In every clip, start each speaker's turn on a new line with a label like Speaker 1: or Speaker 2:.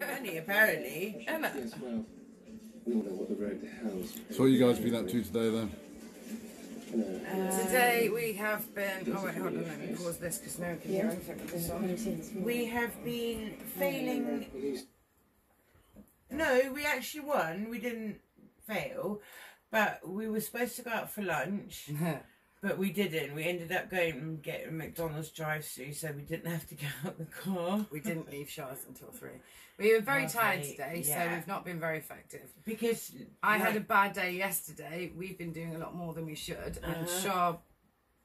Speaker 1: money apparently.
Speaker 2: Emma.
Speaker 3: Yes, well, we all know what the road to hell's.
Speaker 4: So what you guys been up to today then?
Speaker 2: Uh, today we have been. Oh wait, hold on. Let me pause this because no one can hear anything with this on.
Speaker 1: We have been failing. Uh, no, we actually won. We didn't fail, but we were supposed to go out for lunch, but we didn't. We ended up going and getting McDonald's drive-through, so we didn't have to get out of the car
Speaker 2: we didn't leave Char's until three. We were very tired today, so we've not been very effective.
Speaker 1: because
Speaker 2: I had a bad day yesterday. We've been doing a lot more than we should, and
Speaker 1: Uh-huh.
Speaker 2: Char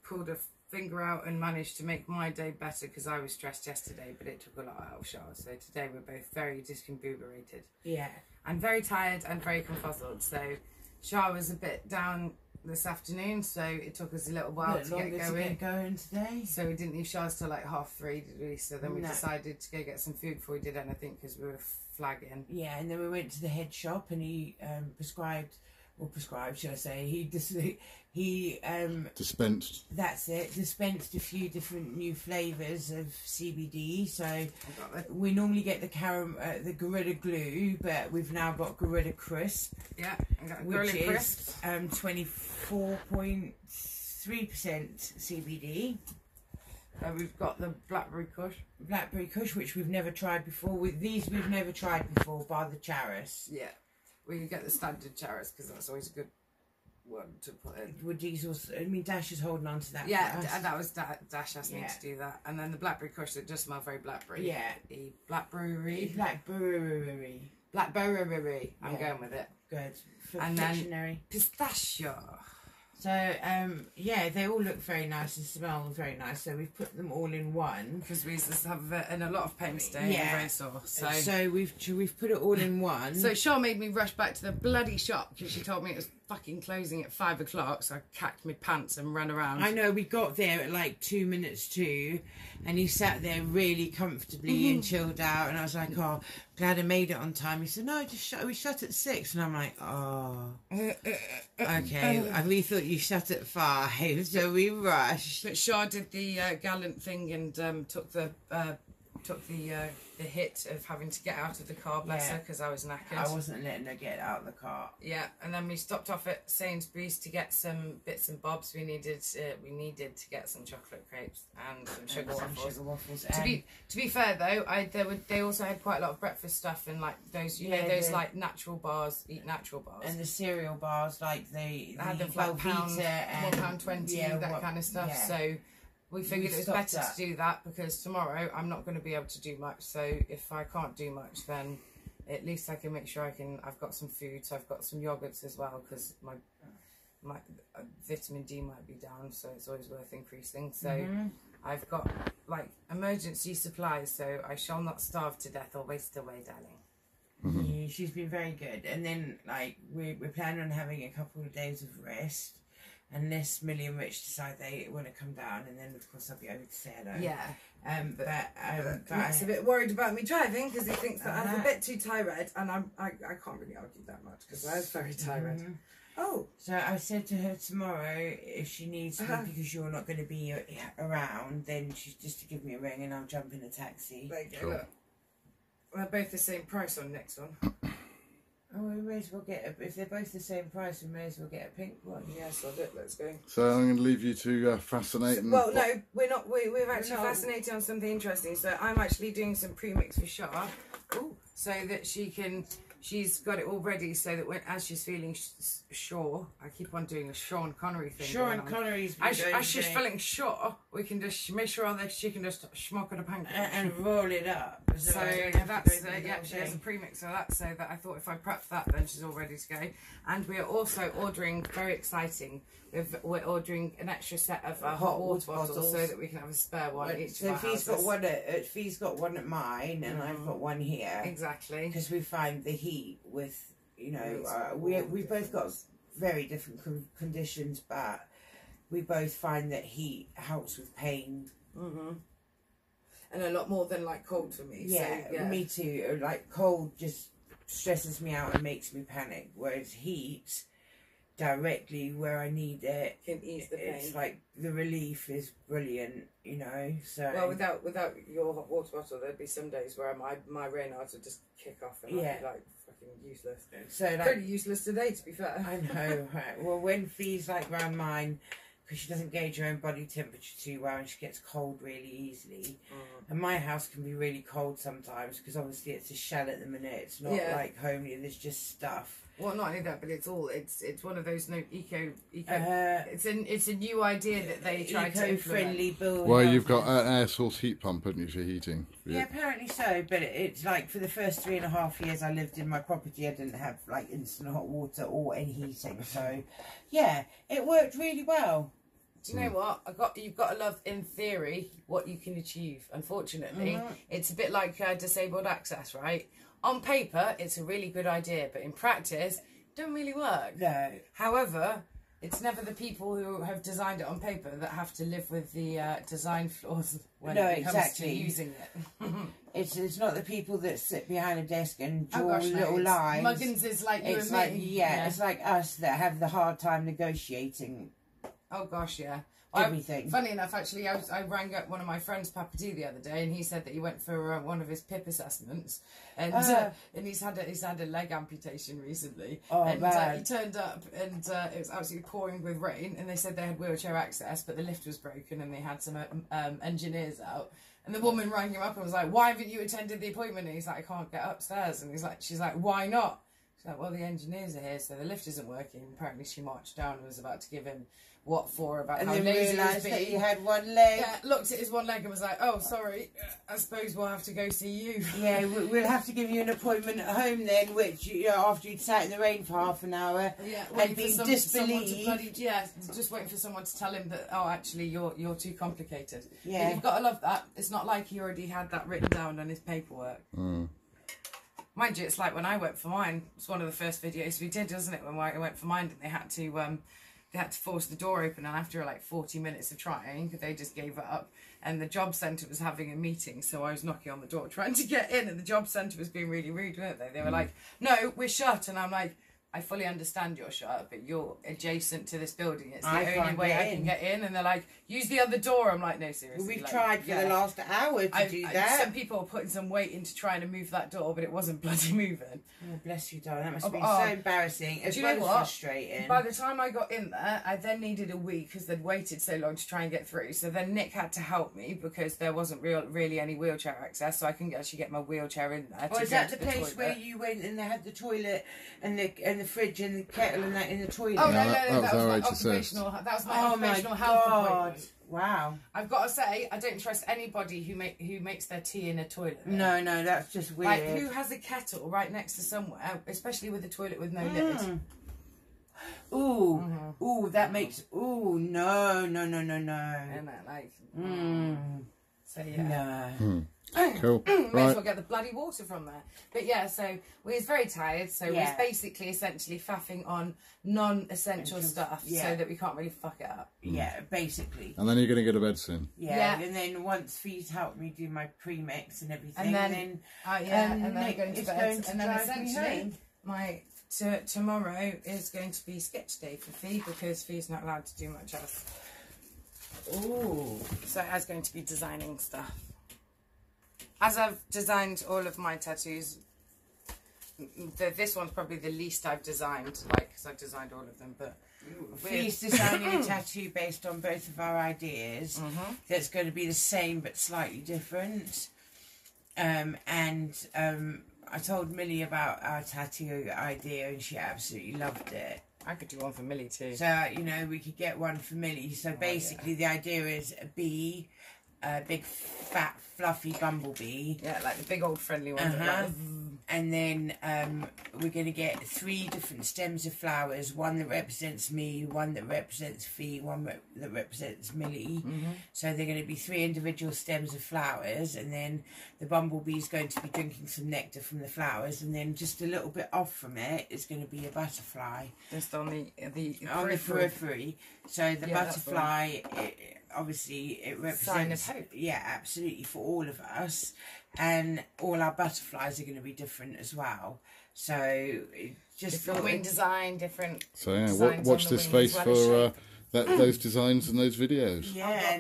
Speaker 2: pulled a finger out and managed to make my day better because I was stressed yesterday, but it took a lot out of Char. So today we're both very discombobulated
Speaker 1: yeah.
Speaker 2: and very tired and very confuzzled. So Char was a bit down this afternoon, so it took us a little while to get
Speaker 1: longer to
Speaker 2: going.
Speaker 1: get going today.
Speaker 2: So we didn't leave Char's till like half three, did we? So then we
Speaker 1: No.
Speaker 2: decided to go get some food before we did anything because we were flagging.
Speaker 1: Yeah, and then we went to the head shop and he um, prescribed, or prescribed, should I say? He dis- he um,
Speaker 4: Dispensed.
Speaker 1: that's it. Dispensed a few different new flavors of CBD. So
Speaker 2: I got the,
Speaker 1: we normally get the caram- uh, the Gorilla Glue, but we've now got Gorilla Crisp,
Speaker 2: yeah, I got a
Speaker 1: which
Speaker 2: Gorilla
Speaker 1: is um twenty four point three percent CBD.
Speaker 2: Uh, we've got the blackberry kush.
Speaker 1: Blackberry Kush, which we've never tried before. With these, we've never tried before, by the Charis.
Speaker 2: Yeah, we can get the standard chariot because that's always a good one to put in.
Speaker 1: Would these also? I mean, Dash is holding on to that.
Speaker 2: Yeah,
Speaker 1: for
Speaker 2: d-
Speaker 1: us.
Speaker 2: and that was da- Dash asked me to do that, and then the blackberry crush. that just smell very blackberry.
Speaker 1: Yeah.
Speaker 2: the blackberry,
Speaker 1: Blackberry.
Speaker 2: blackberry. I'm
Speaker 1: Yeah.
Speaker 2: going with it.
Speaker 1: Good. For
Speaker 2: And then- Pistachio.
Speaker 1: So, um, yeah, they all look very nice and smell very nice. So we've put them all in one.
Speaker 2: Because we used to have it in a lot of pain today
Speaker 1: Yeah.
Speaker 2: and very sore. So,
Speaker 1: So,
Speaker 2: so,
Speaker 1: we've we've put it all in one.
Speaker 2: So Char made me rush back to the bloody shop because she told me it was fucking closing at five o'clock. So I cacked my pants and ran around.
Speaker 1: I know we got there at like two minutes to, and he sat there really comfortably
Speaker 2: Mm-hmm.
Speaker 1: and chilled out. And I was like, "Oh, glad I made it on time." He said, "No, just shut. We shut at six. And I'm like, "Oh, okay." I we thought you shut at five, so we rushed.
Speaker 2: But Char did the uh, gallant thing and um, took the uh, took the uh, the hit of having to get out of the car, bless
Speaker 1: Yeah.
Speaker 2: her, because I was knackered.
Speaker 1: I wasn't letting her get out of the car.
Speaker 2: Yeah, and then we stopped off at Sainsbury's to get some bits and bobs. We needed uh, we needed to get some chocolate crepes and some sugar
Speaker 1: And
Speaker 2: waffles.
Speaker 1: Sugar waffles.
Speaker 2: To be to be fair though, I there were they also had quite a lot of breakfast stuff and like those you
Speaker 1: Yeah,
Speaker 2: know those
Speaker 1: the-
Speaker 2: like natural bars, eat natural bars.
Speaker 1: and the cereal bars like the,
Speaker 2: They had
Speaker 1: the
Speaker 2: like pound,
Speaker 1: and
Speaker 2: pound twenty,
Speaker 1: yeah,
Speaker 2: that
Speaker 1: what-
Speaker 2: kind of stuff. So we figured it was better
Speaker 1: that.
Speaker 2: to do that because tomorrow I'm not going to be able to do much. So if I can't do much, then at least I can make sure I can. I've got some food, so I've got some yogurts as well because my my uh, vitamin D might be down, so it's always worth increasing. So
Speaker 1: Mm-hmm.
Speaker 2: I've got like emergency supplies, so I shall not starve to death or waste away, darling.
Speaker 1: Yeah, she's been very good. And then like we're we're planning on having a couple of days of rest. Unless Millie and Rich decide they want to come down, and then of course I'll be over to say hello.
Speaker 2: Yeah.
Speaker 1: Um, but um, but
Speaker 2: Matt's a
Speaker 1: I,
Speaker 2: bit worried about me driving because he thinks that I'm a bit too tired, and I'm I, I can't really argue that much because I was very tired.
Speaker 1: Mhm.
Speaker 2: Oh,
Speaker 1: So I said to her tomorrow if she needs me
Speaker 2: Uh-huh.
Speaker 1: because you're not going to be around, then she's just to give me a ring and I'll jump in a taxi.
Speaker 2: there you go.
Speaker 4: Cool.
Speaker 2: Look. They're both the same price on next one.
Speaker 1: Oh, we may as well get a, if they're both the same price, we may as well get a pink one.
Speaker 2: Yes, I'll do it. Let's go.
Speaker 4: So I'm going to leave you to uh, fascinate and
Speaker 2: Well, no, we're not. We, we're actually
Speaker 1: No.
Speaker 2: fascinated on something interesting. So I'm actually doing some pre-mix for Char, so that she can. She's got it all ready, so that when as she's feeling sh- sure, I keep on doing a Sean Connery thing.
Speaker 1: Sean
Speaker 2: on.
Speaker 1: Connery's
Speaker 2: As, as she's feeling sure, we can just make sure that she can just schmuck at a pancake.
Speaker 1: and, and roll it up.
Speaker 2: So
Speaker 1: have to
Speaker 2: that's uh,
Speaker 1: the
Speaker 2: yeah. She has a premix of that, so that I thought if I prep that, then she's all ready to go. And we are also ordering very exciting. We've, we're ordering an extra set of uh, hot water bottles,
Speaker 1: bottles.
Speaker 2: so that we can have a spare one each
Speaker 1: So
Speaker 2: our
Speaker 1: Fi's got one at uh, Fi's got one at mine, and I've got one here
Speaker 2: Exactly.
Speaker 1: because we find the heat with you know uh, we we both got very different con- conditions, but we both find that heat helps with pain.
Speaker 2: hmm And a lot more than like cold for me.
Speaker 1: Yeah,
Speaker 2: so, yeah.
Speaker 1: me too. Like cold just stresses me out and makes me panic, whereas heat directly where I need it.
Speaker 2: Can ease the pain.
Speaker 1: It's like the relief is brilliant, you know. So
Speaker 2: Well, without without your hot water bottle, there'd be some days where my my Raynaud's would just kick off and I'd be like fucking useless.
Speaker 1: so like
Speaker 2: Pretty useless today, to be fair.
Speaker 1: I know, right? Well, when Fi's like around mine, because she doesn't gauge her own body temperature too well, and she gets cold really easily.
Speaker 2: Mm.
Speaker 1: And my house can be really cold sometimes because obviously it's a shell at the minute. It's not
Speaker 2: Yeah.
Speaker 1: like homely. There's just stuff.
Speaker 2: Well, not only that, but it's all it's it's one of those no eco eco.
Speaker 1: Uh,
Speaker 2: it's an it's a new idea that they tried to
Speaker 1: eco-friendly building.
Speaker 4: Well, you've got an air source heat pump, haven't you, for heating?
Speaker 1: Yeah, apparently so. But it's like for the first three and a half years I lived in my property, I didn't have like instant hot water or any heating. So, yeah, it worked really well.
Speaker 2: Do you know what? I got you've got to love in theory what you can achieve. Unfortunately,
Speaker 1: Mm-hmm.
Speaker 2: it's a bit like uh, disabled access, right? On paper, it's a really good idea, but in practice, it don't really work.
Speaker 1: No,
Speaker 2: However, it's never the people who have designed it on paper that have to live with the uh, design flaws when
Speaker 1: No,
Speaker 2: it comes
Speaker 1: exactly.
Speaker 2: to using it.
Speaker 1: it's it's not the people that sit behind a desk and draw
Speaker 2: Oh gosh,
Speaker 1: little
Speaker 2: it's-
Speaker 1: lines.
Speaker 2: Muggins is like you
Speaker 1: It's like
Speaker 2: me.
Speaker 1: yeah, it's like us that have the hard time negotiating
Speaker 2: Oh gosh, yeah. Well, I-
Speaker 1: everything.
Speaker 2: Funny enough, actually, I, was, I rang up one of my friends, Papa D, the other day, and he said that he went for uh, one of his PIP assessments, and uh,
Speaker 1: Ah.
Speaker 2: and he's had a, he's had a leg amputation recently,
Speaker 1: Oh,
Speaker 2: and uh,
Speaker 1: man.
Speaker 2: he turned up, and uh, it was absolutely pouring with rain, and they said they had wheelchair access, but the lift was broken, and they had some um, um, engineers out. And the woman rang him up and was like, "Why haven't you attended the appointment?" And he's like, "I can't get upstairs." And he's like, "She's like, why not?" She's like, "Well, the engineers are here, so the lift isn't working." Apparently, she marched down and was about to give him what for about
Speaker 1: and
Speaker 2: how
Speaker 1: then
Speaker 2: lazy he was
Speaker 1: realised that
Speaker 2: being.
Speaker 1: you had one leg.
Speaker 2: Yeah, looked at his one leg and was like, "Oh, sorry. I suppose we'll have to go see you."
Speaker 1: Yeah, we- we'll have to give you an appointment at home then, which you know, after you'd sat in the rain for half an hour.
Speaker 2: Yeah,
Speaker 1: And
Speaker 2: waiting
Speaker 1: being
Speaker 2: for some, someone to
Speaker 1: disbelieved.
Speaker 2: bloody yeah, just waiting for someone to tell him that oh, actually you're you're too complicated. But
Speaker 1: Yeah.
Speaker 2: you've got to love that. It's not like he already had that written down on his paperwork. Hmm. Mind you, it's like when I went for mine. It's one of the first videos we did, wasn't it? When I went for mine, and they had to um, they had to force the door open, and after like forty minutes of trying, they just gave up. And the job centre was having a meeting, so I was knocking on the door trying to get in, and the job centre was being really rude, weren't they? They were like, "No, we're shut," and I'm like. I fully understand you're shut, but you're adjacent to this building. It's the
Speaker 1: I
Speaker 2: only way I can get in. And they're like, use the other door. I'm like, no, seriously.
Speaker 1: We've
Speaker 2: like,
Speaker 1: tried for
Speaker 2: yeah.
Speaker 1: the last hour to
Speaker 2: I,
Speaker 1: do
Speaker 2: I-
Speaker 1: that.
Speaker 2: some people are putting some weight into trying to move that door, but it wasn't bloody moving.
Speaker 1: Oh, bless you, darling. That must
Speaker 2: Oh,
Speaker 1: be
Speaker 2: oh.
Speaker 1: so embarrassing. As
Speaker 2: Do you
Speaker 1: well
Speaker 2: know what?
Speaker 1: frustrating.
Speaker 2: By the time I got in there, I then needed a week because they'd waited so long to try and get through. So then Nick had to help me because there wasn't real, really any wheelchair access, so I couldn't actually get my wheelchair in there.
Speaker 1: Oh, is that
Speaker 2: to
Speaker 1: the place
Speaker 2: toilet.
Speaker 1: where you went and they had the toilet and the and the fridge and the kettle and that in the toilet?
Speaker 2: Oh no,
Speaker 4: No,
Speaker 2: no,
Speaker 4: that-
Speaker 2: no!
Speaker 4: that
Speaker 2: That,
Speaker 4: was
Speaker 2: was, my
Speaker 4: HSS.
Speaker 2: occupational. That was my
Speaker 1: Oh my
Speaker 2: health
Speaker 1: god!
Speaker 2: appointment.
Speaker 1: Wow.
Speaker 2: I've got to say, I don't trust anybody who make who makes their tea in a toilet. though.
Speaker 1: No, no, that's just weird.
Speaker 2: Like, who has a kettle right next to somewhere, especially with a toilet with no lid?
Speaker 1: Mm. Ooh,
Speaker 2: Mm-hmm.
Speaker 1: ooh, that makes. Ooh, no, no, no, no, no.
Speaker 2: And that, like,
Speaker 1: Mm,
Speaker 2: so yeah.
Speaker 1: no. Hmm.
Speaker 4: Cool.
Speaker 2: May as
Speaker 4: Right.
Speaker 2: well get the bloody water from there. But yeah, so we was very tired. So we was basically essentially faffing on non-essential stuff
Speaker 1: yeah.
Speaker 2: so that we can't really fuck it up. Hmm.
Speaker 1: Yeah, basically.
Speaker 4: And then you're going to go to bed soon.
Speaker 1: Yeah.
Speaker 2: Yeah.
Speaker 1: and then once Fi's helped me do my pre-mix and everything,
Speaker 2: And then-
Speaker 1: then
Speaker 2: Oh yeah,
Speaker 1: Um,
Speaker 2: and then
Speaker 1: Nick
Speaker 2: going to
Speaker 1: is
Speaker 2: bed,
Speaker 1: going to
Speaker 2: and then
Speaker 1: drive me
Speaker 2: essentially
Speaker 1: home.
Speaker 2: my t- tomorrow is going to be sketch day for Fi because Fi's not allowed to do much else.
Speaker 1: Ooh,
Speaker 2: So I was going to be designing stuff. As I've designed all of my tattoos, the, this one's probably the least I've designed, like, because I've designed all of them, but
Speaker 1: Fi's designing a tattoo based on both of our ideas.
Speaker 2: Mm-hmm.
Speaker 1: That's going to be the same but slightly different. Um, and um, I told Millie about our tattoo idea, and she absolutely loved it.
Speaker 2: I could do one for Millie too.
Speaker 1: So you know, we could get one for Millie. So oh, basically, the idea is a bee, a big fat fluffy bumblebee,
Speaker 2: Yeah, like the big old friendly ones.
Speaker 1: Uh-huh.
Speaker 2: like,
Speaker 1: and then um, we're going to get three different stems of flowers. One that represents me, one that represents Fi, one rep- that represents Millie. So they're going to be three individual stems of flowers, and then the bumblebee's going to be drinking some nectar from the flowers, and then just a little bit off from it is going to be a butterfly
Speaker 2: just on the the
Speaker 1: on the periphery. So the
Speaker 2: Yeah, that's the one.
Speaker 1: butterfly, obviously, it
Speaker 2: Sign of
Speaker 1: represents
Speaker 2: hope.
Speaker 1: Yeah, absolutely for all of us, and all our butterflies are going to be different as well. So just
Speaker 2: Different
Speaker 1: thought
Speaker 2: wing design, different.
Speaker 4: So yeah,
Speaker 2: Designs
Speaker 4: wa-
Speaker 2: on
Speaker 4: watch this
Speaker 2: wing
Speaker 4: space
Speaker 2: well
Speaker 4: for uh, that, those designs and those videos.
Speaker 1: yeah.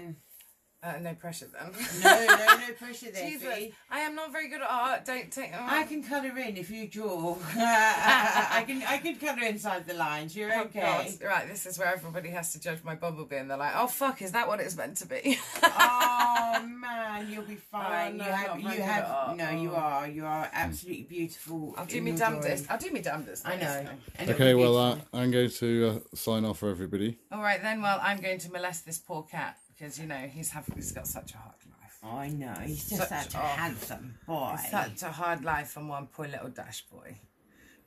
Speaker 1: And-
Speaker 2: Uh, no pressure then.
Speaker 1: no, no, no pressure there.
Speaker 2: Jesus,
Speaker 1: Fi.
Speaker 2: I am not very good at art. Don't take. Oh,
Speaker 1: I can colour in if you draw. I can I can colour inside the lines. You're
Speaker 2: Oh,
Speaker 1: okay.
Speaker 2: God. Right, this is where everybody has to judge my bumblebee, and they're like, "Oh fuck, is that what it's meant to be?"
Speaker 1: oh man, you'll be fine.
Speaker 2: Oh, no,
Speaker 1: you have you have no, you
Speaker 2: Oh.
Speaker 1: are you are absolutely beautiful.
Speaker 2: I'll do me
Speaker 1: your
Speaker 2: damnedest.
Speaker 1: drawing.
Speaker 2: I'll do me damnedest.
Speaker 1: I know.
Speaker 2: fine.
Speaker 1: And
Speaker 4: Okay, well, uh. I'm going to uh, sign off for everybody.
Speaker 2: All right then. Well, I'm going to molest this poor cat because you know he's have he's got such a hard life.
Speaker 1: I know he's just
Speaker 2: Such
Speaker 1: such a
Speaker 2: a-
Speaker 1: handsome boy.
Speaker 2: Such a hard life and one poor little dash boy.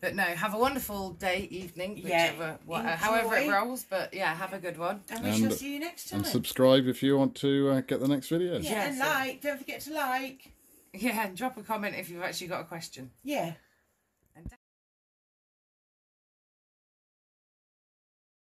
Speaker 2: But no, have a wonderful day, evening,
Speaker 1: Yeah,
Speaker 2: whichever, what, uh, however it rolls. But yeah, have a good one.
Speaker 1: and we shall see you next time.
Speaker 4: And subscribe if you want to uh, get the next videos.
Speaker 1: yeah, and
Speaker 2: Yes.
Speaker 1: like. Don't forget to like.
Speaker 2: Yeah, and drop a comment if you've actually got a question.
Speaker 1: Yeah.